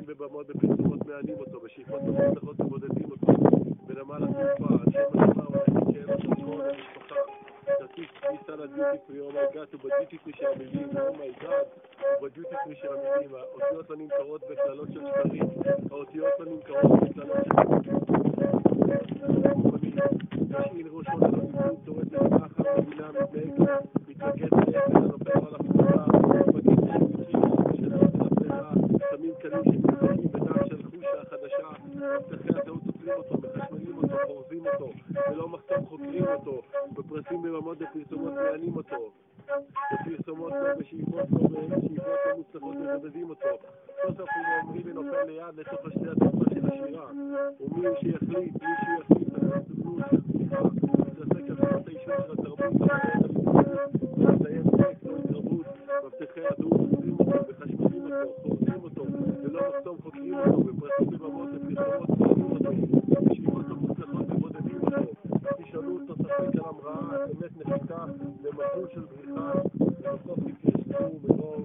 בפרסים בבמות בפרסומות מענים אותו, בשאיפות המוצלחות מבודדים אותו, בנמל התעופה, על שם השמה ולהגיד שאין לו שכון למשפחה. כרטיס כניסה לדיוטי פרי, אומייגאד, הוא בדיוטי פרי של המילים, אומייגאד, הוא בדיוטי פרי של המילים, האותיות לא נמכרות בקללות של שקרים, האותיות לא נמכרות בקללות של משאיל אותו, ולא מחסום חוקרים אותו, בפרסים בממות בפרסומות מענים אותו, בפרסומות לא, בשאיפות לא, בשאיפות לא מבזבזים אותו. סוף סוף הוא ממריא ונופל ליד לתוך השתי התקופה של השירה, ומי שיחליט, מי שיחליט, להתעסק האישור של לציין טקסט או התרבות, ולא מחסום חוקרים אותו, בפרסים Бученський, Харків, Ярославський, Київ, Суми, Новий.